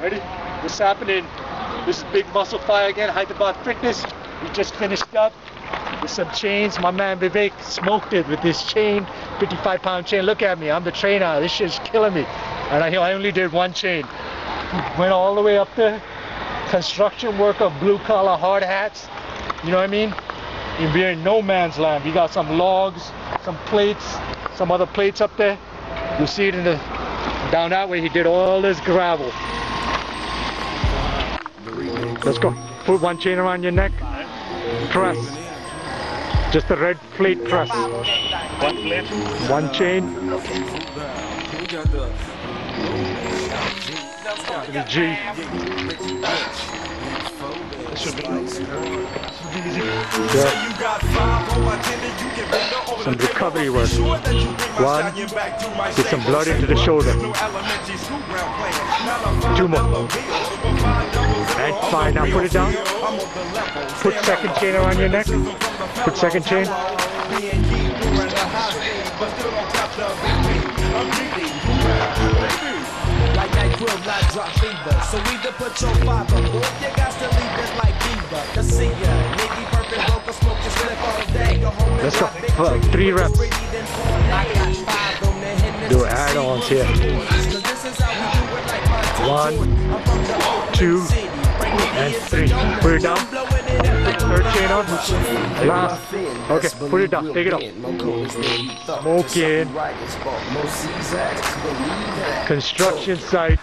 Ready? What's happening? This is Big Muscle Fire again, Hyderabad Fitness. We just finished up with some chains. My man Vivek smoked it with this chain, 55 pound chain. Look at me, I'm the trainer. This shit's killing me. And I, only did one chain. Went all the way up there. Construction worker, blue collar, hard hats. You know what I mean? And we're in no man's land. We got some logs, some plates, some other plates up there. You'll see it in the down that way. He did all this gravel. Let's go. Put one chain around your neck. Press. Just a red plate press. One plate. One chain. The G. Yeah. Some recovery work. One. Get some blood into the shoulder. Two more. And fine. Now put it down. Put second chain around your neck. Put second chain. So either put your father or you got to leave it like Diva. To see ya. Perfect broke smoke slip all day. Home Let's go. For three reps. Do add-ons here. One, two, and three. Put it down. Third chain on. Last. Okay, put it down. Take it off. Smoking. Construction site.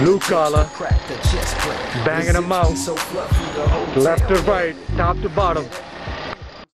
Blue collar. Banging them out. Left to right. Top to bottom.